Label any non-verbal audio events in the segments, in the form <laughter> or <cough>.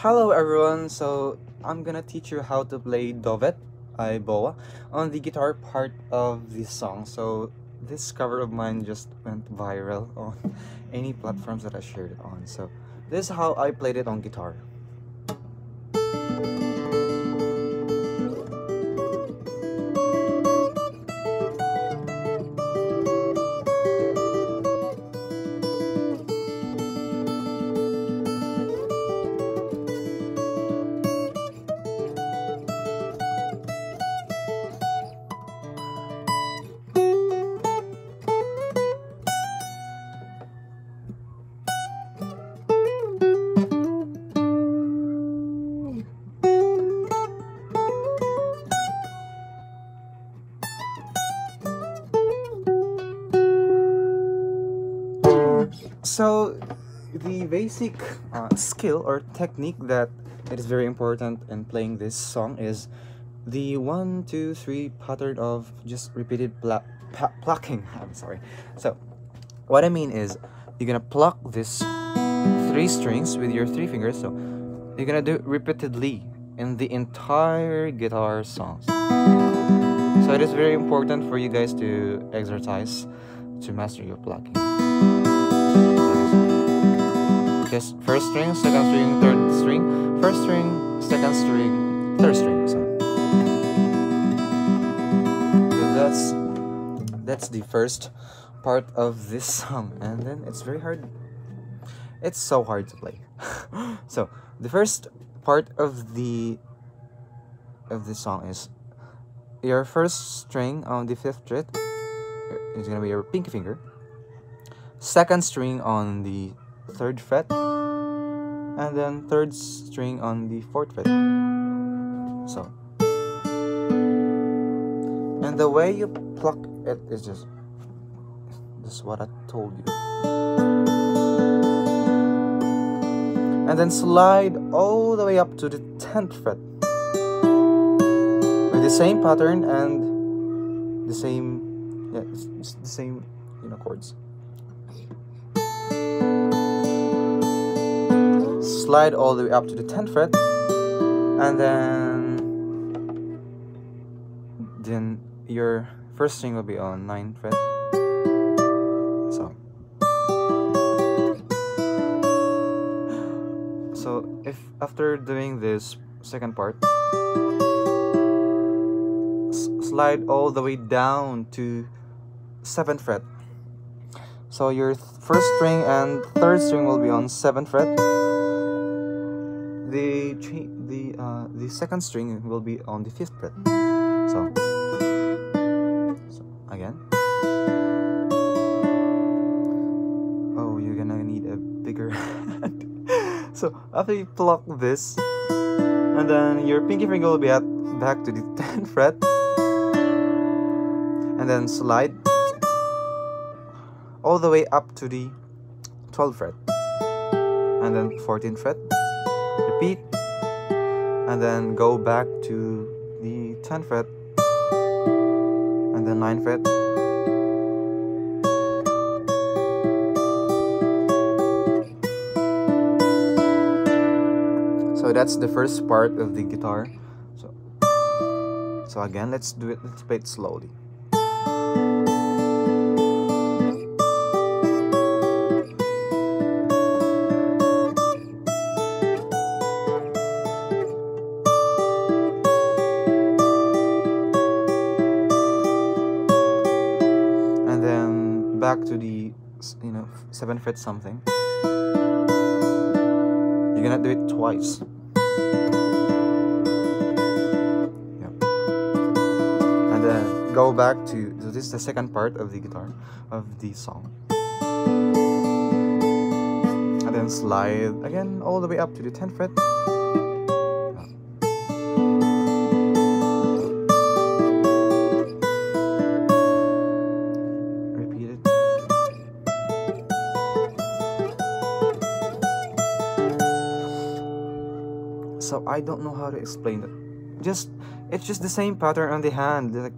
Hello everyone, so I'm gonna teach you how to play Duvet by Boa on the guitar part of this song. So this cover of mine just went viral <laughs> on any platforms that I shared it on. So this is how I played it on guitar. So the basic uh, skill or technique that it is very important in playing this song is the one two three pattern of just repeated pla- plucking. <laughs> I'm sorry. So what i mean is you're gonna pluck this three strings with your three fingers. So you're gonna do it repeatedly in the entire guitar songs. So it is very important for you guys to exercise to master your plucking just first string, second string, third string, first string, second string, third string. So, that's that's the first part of this song, and then it's very hard. It's so hard to play. <laughs> so the first part of the of this song is your first string on the fifth fret is gonna be your pinky finger. Second string on the third fret and then third string on the fourth fret. So and the way you pluck it is just this is what I told you. And then slide all the way up to the 10th fret with the same pattern and the same yeah the same you know chords slide all the way up to the 10th fret and then then your first string will be on 9th fret. So so if after doing this second part slide all the way down to 7th fret. So your first string and third string will be on 7th fret the the uh, the second string will be on the fifth fret. So, so again. Oh, you're gonna need a bigger <laughs> so after you pluck this, and then your pinky finger will be at back to the <laughs> 10th fret, and then slide all the way up to the 12th fret, and then 14th fret and then go back to the 10th fret and then 9th fret. So that's the first part of the guitar. So so again let's do it let's play it slowly 7 fret something. You're gonna do it twice. Yep. and then go back to so this is the second part of the guitar of the song. And then slide again all the way up to the 10th fret so I don't know how to explain it. Just it's just the same pattern on the hand. Like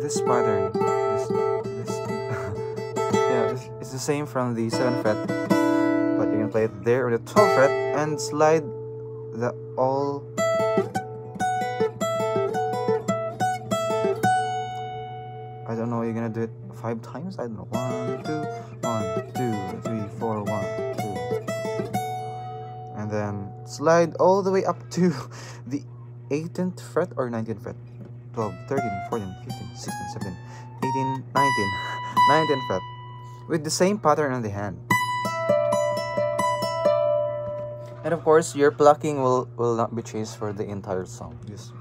this pattern. This, this <laughs> yeah, it's, it's the same from the seventh fret, but you can play it there on the 12th fret and slide the all I don't know you're gonna do it five times I don't know one two one two three four one and then slide all the way up to <laughs> the 18th fret or 19th fret? 12 13 14 15 16 17 18 19 <laughs> 19th fret with the same pattern on the hand. And of course, your plucking will, will not be changed for the entire song. Just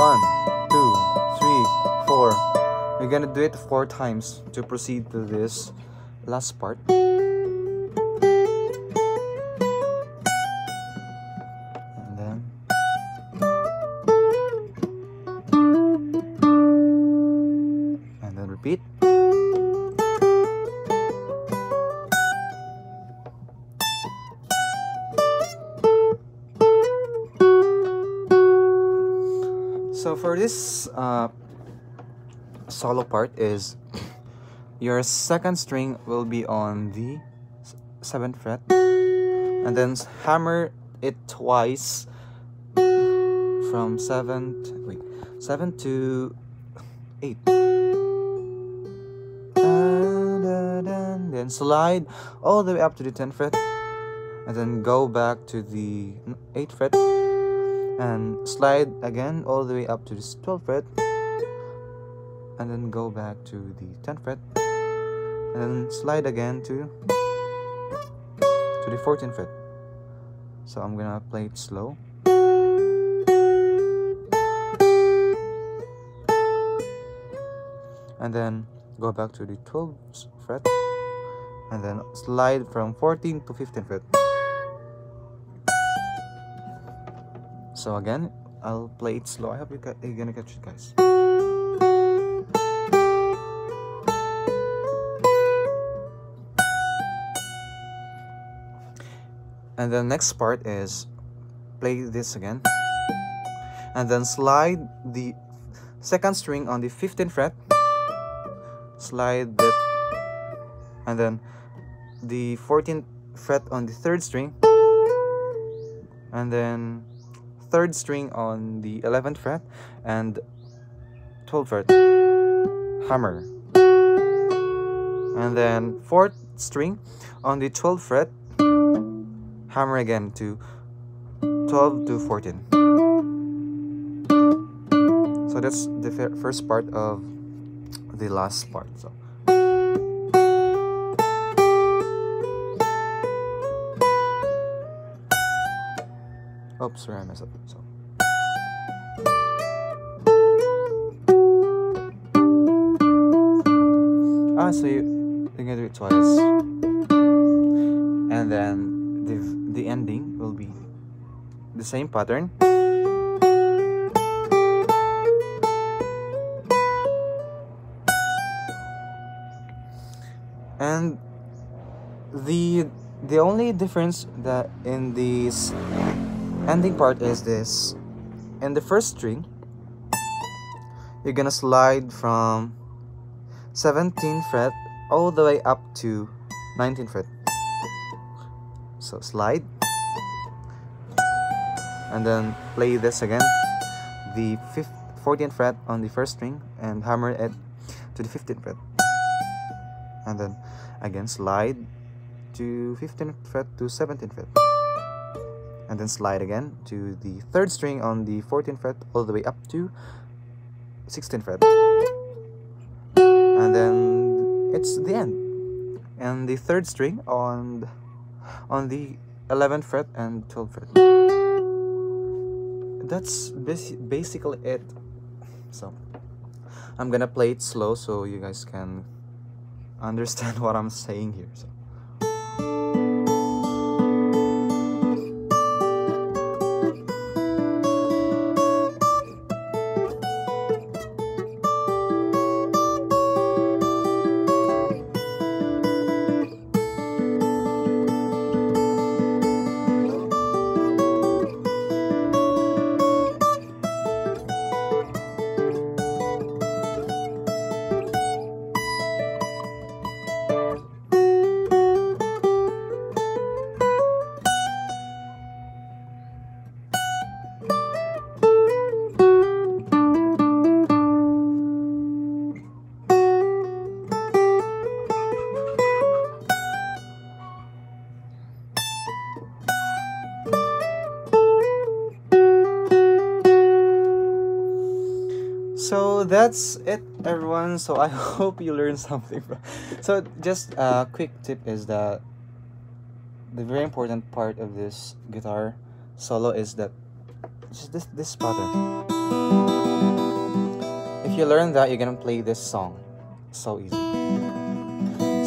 want to remind We're gonna do it four times to proceed to this last part. So for this uh, solo part is <coughs> your second string will be on the seventh fret and then hammer it twice from seven to, wait seven to eight. And then slide all the way up to the 10th fret and then go back to the 8th fret and slide again all the way up to the 12th fret and then go back to the 10th fret and then slide again to to the 14th fret. So I'm gonna play it slow. And then go back to the 12th fret and then slide from 14 to 15th fret so again I'll play it slow. I hope you you're gonna catch it guys. And the next part is play this again. And then slide the second string on the 15th fret. Slide it. And then the 14th fret on the third string. And then third string on the 11th fret and 12th fret. Hammer. And then fourth string on the 12th fret. Hammer again to 12 to 14 so that's the first part of the last part so oops sorry I messed up. So. Ah so you, you're do it twice. And then the, the ending will be the same pattern. And the the only difference that in this ending part is this. In the first string you're gonna slide from 17th fret all the way up to 19th fret. So slide. And then play this again. The 5th 14th fret on the first string and hammer it to the 15th fret. And then again slide to 15th fret to 17th fret and then slide again to the third string on the 14th fret all the way up to 16th fret. And then it's the end. And the third string on on the 11th fret and 12th fret. That's basically it. So I'm gonna play it slow so you guys can understand <laughs> what I'm saying here so so that's it everyone. So i <laughs> hope you learned something. <laughs> So just a quick tip is that the very important part of this guitar solo is that just this this pattern. If you learn that you're gonna play this song so easy.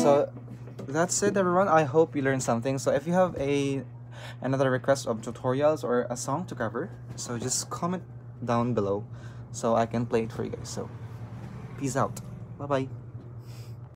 So that's it everyone. I hope you learned something. So if you have a another request of tutorials or a song to cover so just comment down below so I can play it for you guys. So, peace out. Bye bye.